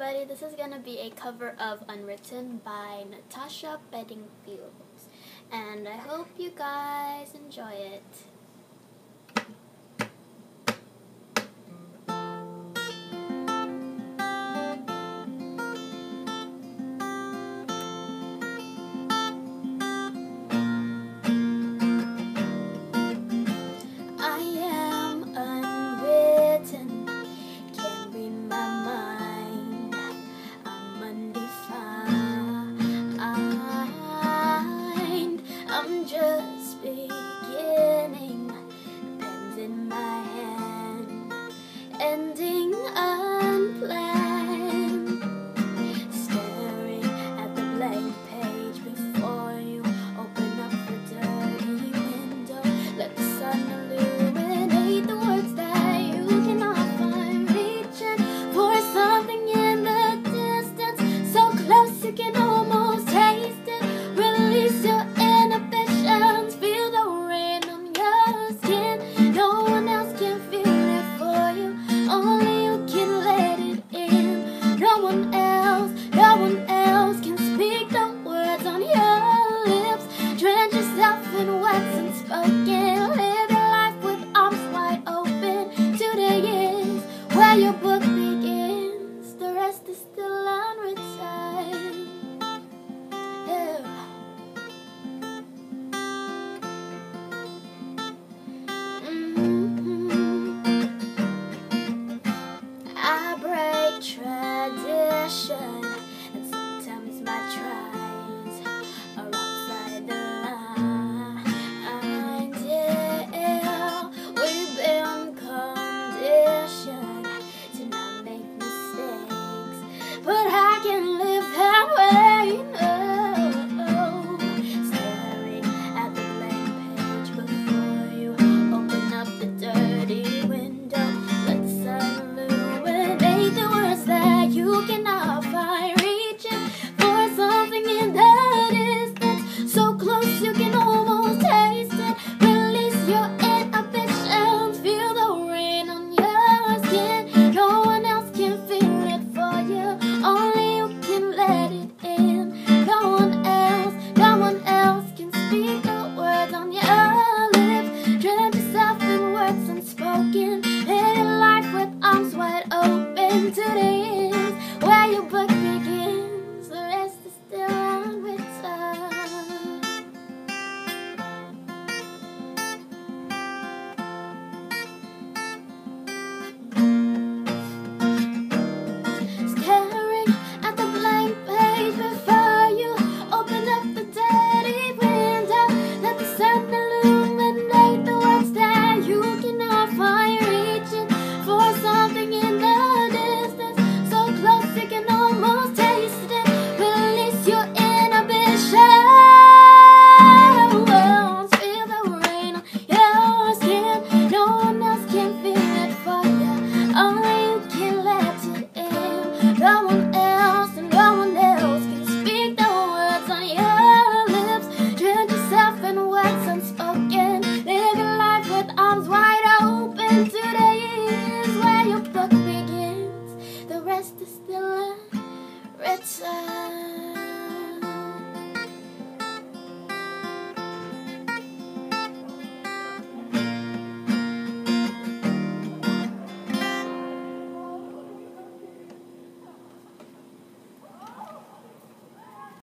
everybody. This is going to be a cover of Unwritten by Natasha Bedingfield. And I hope you guys enjoy it. find